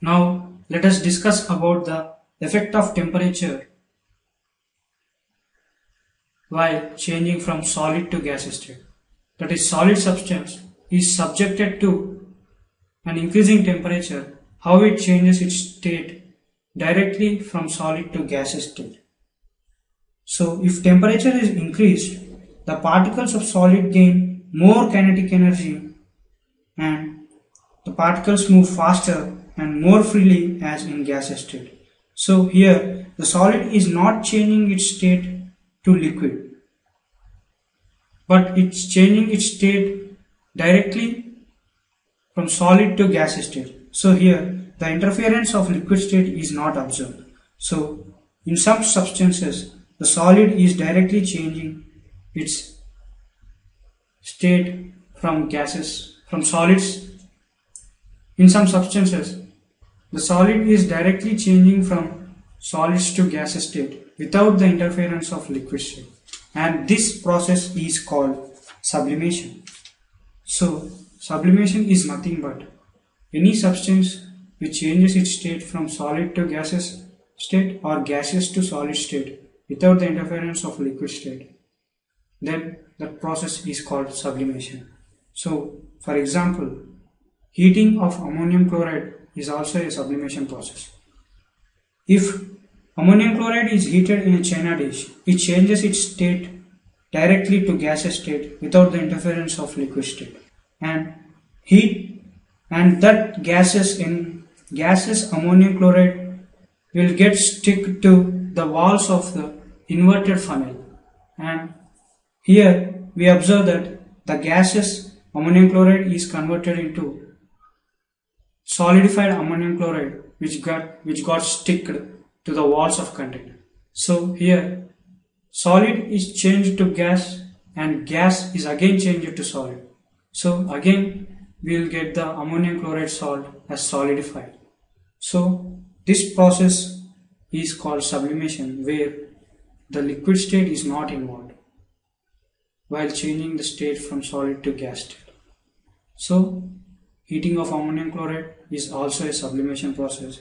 Now let us discuss about the effect of temperature while changing from solid to gas state. That is solid substance is subjected to an increasing temperature how it changes its state directly from solid to gas state. So if temperature is increased the particles of solid gain more kinetic energy and the particles move faster and more freely as in gas state. So here the solid is not changing its state to liquid but it's changing its state directly from solid to gas state. So here the interference of liquid state is not observed. So in some substances the solid is directly changing its state from gases from solids in some substances the solid is directly changing from solids to gas state without the interference of liquid state and this process is called sublimation. So sublimation is nothing but any substance which changes its state from solid to gaseous state or gaseous to solid state without the interference of liquid state. Then that process is called sublimation. So for example, heating of ammonium chloride is also a sublimation process. If ammonium chloride is heated in a china dish, it changes its state directly to gaseous state without the interference of liquid state. And heat and that gases in gaseous ammonium chloride will get stick to the walls of the inverted funnel and here we observe that the gaseous ammonium chloride is converted into solidified ammonium chloride which got which got sticked to the walls of container. So here solid is changed to gas and gas is again changed to solid. So again we will get the ammonium chloride salt as solidified. So this process is called sublimation where the liquid state is not involved while changing the state from solid to gas state. So, heating of ammonium chloride is also a sublimation process